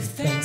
everything.